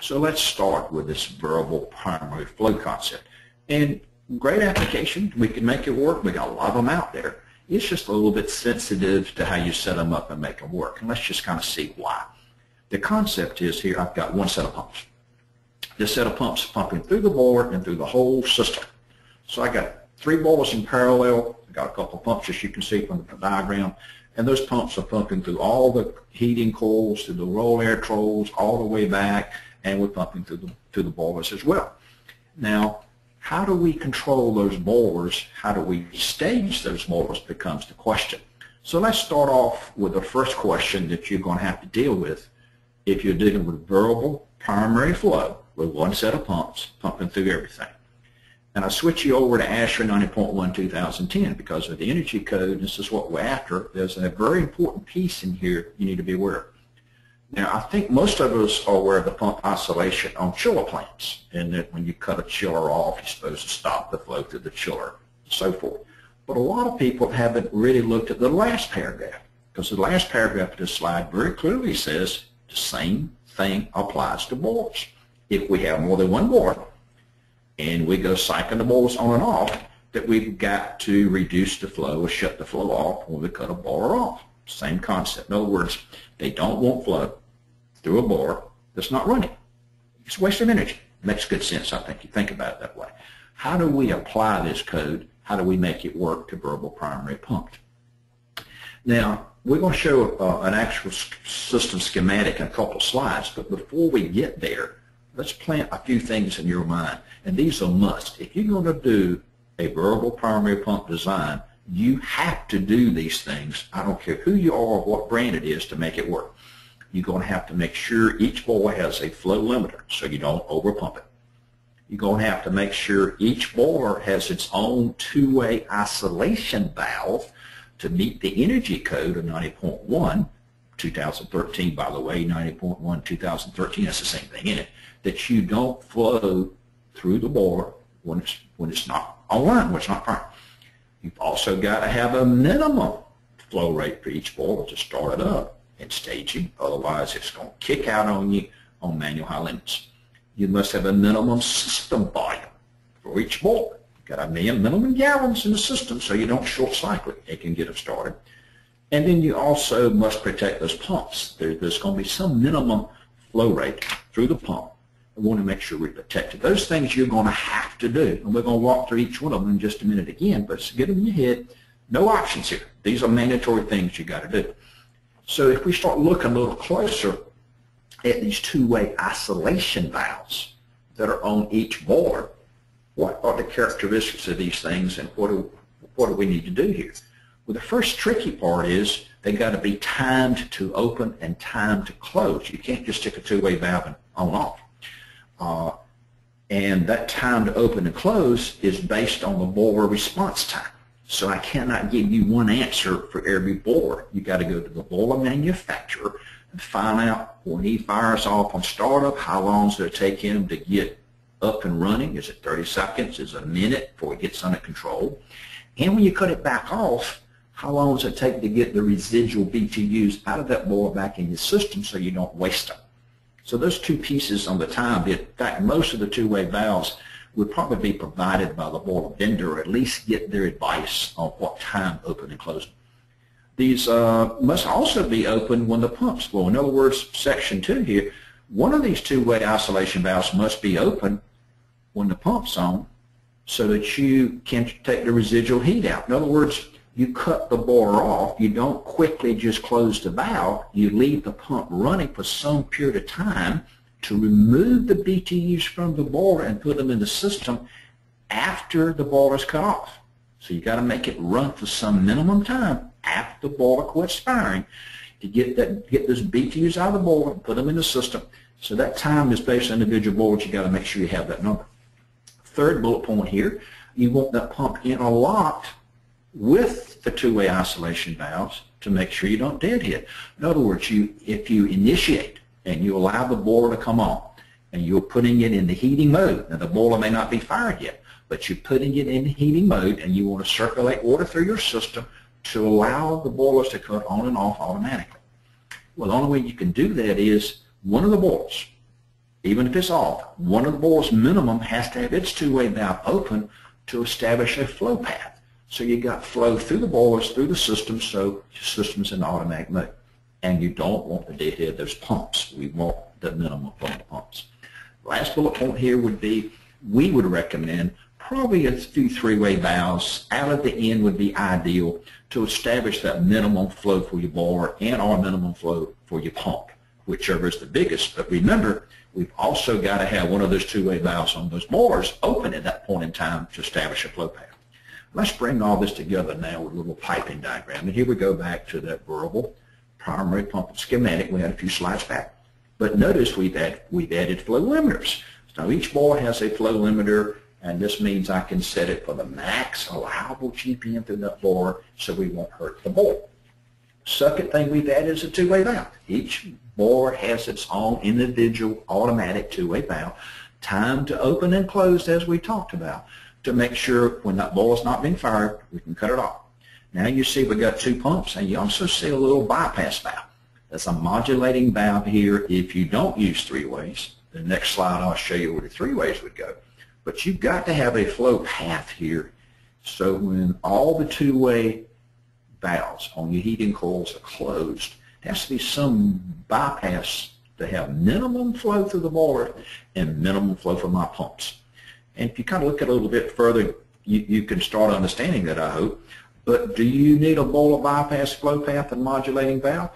So let's start with this variable primary flow concept. And great application. We can make it work. We got a lot of them out there. It's just a little bit sensitive to how you set them up and make them work. And let's just kind of see why. The concept is here, I've got one set of pumps. This set of pumps pumping through the boiler and through the whole system. So I got three boilers in parallel. I got a couple of pumps, as you can see from the diagram. And those pumps are pumping through all the heating coils, through the roll air trolls, all the way back, and we're pumping through the, through the boilers as well. Now, how do we control those boilers? How do we stage those boilers becomes the question. So let's start off with the first question that you're going to have to deal with if you're dealing with variable primary flow with one set of pumps pumping through everything. And I switch you over to ASHRAE 90.1 2010 because of the energy code, this is what we're after. There's a very important piece in here you need to be aware of. Now, I think most of us are aware of the pump isolation on chiller plants, and that when you cut a chiller off, you're supposed to stop the flow through the chiller, and so forth. But a lot of people haven't really looked at the last paragraph, because the last paragraph of this slide very clearly says the same thing applies to boilers. If we have more than one boiler, and we go cycling the boilers on and off, that we've got to reduce the flow or shut the flow off when we cut a boiler off. Same concept. In other words, they don't want flow through a bore that's not running. It's a waste of energy. Makes good sense, I think. You think about it that way. How do we apply this code? How do we make it work to variable primary pumped? Now, we're going to show uh, an actual system schematic in a couple slides, but before we get there, let's plant a few things in your mind. And these are must. If you're going to do a variable primary pump design, you have to do these things. I don't care who you are or what brand it is to make it work. You're going to have to make sure each boiler has a flow limiter so you don't overpump it. You're going to have to make sure each boiler has its own two-way isolation valve to meet the energy code of 90.1, 2013, by the way, 90.1, 2013, that's the same thing in it, that you don't flow through the boiler when it's, when it's not online, when it's not firing. You've also got to have a minimum flow rate for each boiler to start it up and staging. Otherwise, it's going to kick out on you on manual high limits. You must have a minimum system volume for each boiler. You've got a minimum gallons in the system so you don't short cycle it. It can get them started. And then you also must protect those pumps. There, there's going to be some minimum flow rate through the pump we want to make sure we protect it. Those things you're going to have to do, and we're going to walk through each one of them in just a minute again, but get them in your head. No options here. These are mandatory things you got to do. So if we start looking a little closer at these two-way isolation valves that are on each board, what are the characteristics of these things and what do, what do we need to do here? Well, the first tricky part is they've got to be timed to open and timed to close. You can't just stick a two-way valve on off. Uh, and that time to open and close is based on the boiler response time. So I cannot give you one answer for every boiler. You've got to go to the boiler manufacturer and find out when he fires off on startup, how long does it take him to get up and running? Is it 30 seconds? Is it a minute before it gets under control? And when you cut it back off, how long does it take to get the residual BTUs out of that boiler back in your system so you don't waste them? So those two pieces on the time, in fact, most of the two-way valves would probably be provided by the boiler vendor or at least get their advice on what time open and closing. These uh, must also be open when the pumps blow. In other words, section 2 here, one of these two-way isolation valves must be open when the pump's on so that you can take the residual heat out. In other words, you cut the boiler off. You don't quickly just close the valve. You leave the pump running for some period of time to remove the BTUs from the boiler and put them in the system after the boiler is cut off. So you got to make it run for some minimum time after the boiler quits firing to get that get those BTUs out of the boiler and put them in the system. So that time is based on individual boilers. You got to make sure you have that number. Third bullet point here, you want that pump in a interlocked with the two-way isolation valves to make sure you don't deadhead. In other words, you if you initiate and you allow the boiler to come on and you're putting it in the heating mode, now the boiler may not be fired yet, but you're putting it in the heating mode and you want to circulate water through your system to allow the boilers to cut on and off automatically. Well, the only way you can do that is one of the boilers even if it's off, one of the boilers minimum has to have its two-way valve open to establish a flow path. So you got flow through the boilers, through the system, so your system's in automatic mode. And you don't want to deadhead those pumps. We want the minimum the pumps. Last bullet point here would be, we would recommend probably a few three-way valves out at the end would be ideal to establish that minimum flow for your boiler and our minimum flow for your pump, whichever is the biggest. But remember, we've also got to have one of those two-way valves on those boilers open at that point in time to establish a flow path. Let's bring all this together now with a little piping diagram. And here we go back to that variable primary pump schematic we had a few slides back. But notice we've, add, we've added flow limiters. So each boiler has a flow limiter, and this means I can set it for the max allowable GPM through that boiler so we won't hurt the boiler. Second thing we've added is a two-way valve. Each boiler has its own individual automatic two-way valve, timed to open and close as we talked about, to make sure when that bore is not being fired, we can cut it off. Now you see we got two pumps, and you also see a little bypass valve. That's a modulating valve here if you don't use three ways. The next slide I'll show you where the three ways would go. But you've got to have a flow path here so when all the two-way valves on your heating coils are closed, there has to be some bypass to have minimum flow through the boiler and minimum flow from my pumps. And if you kind of look at it a little bit further, you, you can start understanding that, I hope. But do you need a boiler bypass flow path and modulating valve?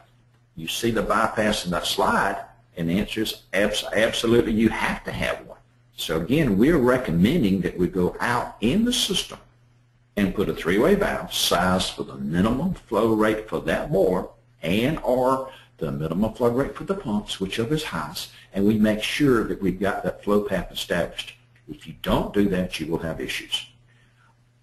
You see the bypass in that slide, and the answer is absolutely you have to have one. So again, we're recommending that we go out in the system and put a three-way valve sized for the minimum flow rate for that bore and or the minimum flow rate for the pumps, whichever is highest, and we make sure that we've got that flow path established. If you don't do that, you will have issues.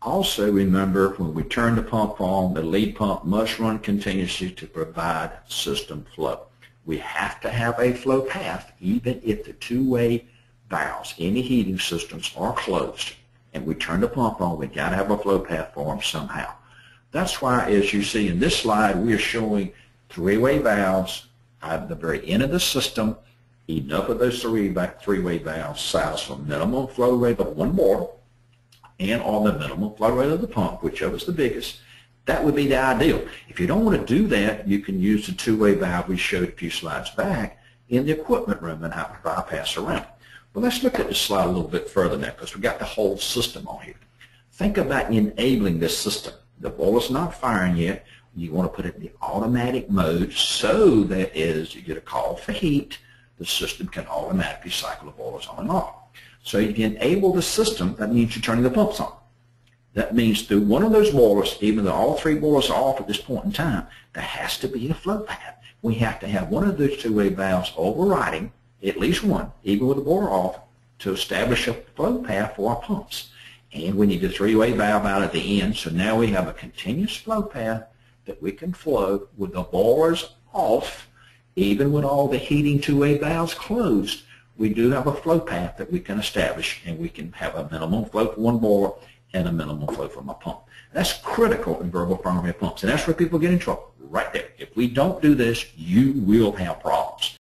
Also remember, when we turn the pump on, the lead pump must run continuously to provide system flow. We have to have a flow path even if the two-way valves in the heating systems are closed and we turn the pump on, we got to have a flow path for them somehow. That's why, as you see in this slide, we are showing three-way valves at the very end of the system, enough of those three-way valves size for minimum flow rate of one bar and on the minimum flow rate of the pump, whichever is the biggest. That would be the ideal. If you don't want to do that, you can use the two-way valve we showed a few slides back in the equipment room and have to bypass around. Well, let's look at this slide a little bit further now because we've got the whole system on here. Think about enabling this system. The boiler's not firing yet. You want to put it in the automatic mode so that as you get a call for heat, the system can automatically cycle the boilers on and off. So if you enable the system, that means you're turning the pumps on. That means through one of those boilers, even though all three boilers are off at this point in time, there has to be a flow path. We have to have one of those two-way valves overriding at least one, even with the boiler off, to establish a flow path for our pumps. And we need a three-way valve out at the end, so now we have a continuous flow path that we can flow with the boilers off, even with all the heating two-way valves closed. We do have a flow path that we can establish, and we can have a minimum flow for one boiler and a minimum flow from a pump. That's critical in variable primary pumps, and that's where people get in trouble, right there. If we don't do this, you will have problems.